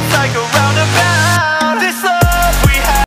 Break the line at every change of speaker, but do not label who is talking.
It's like a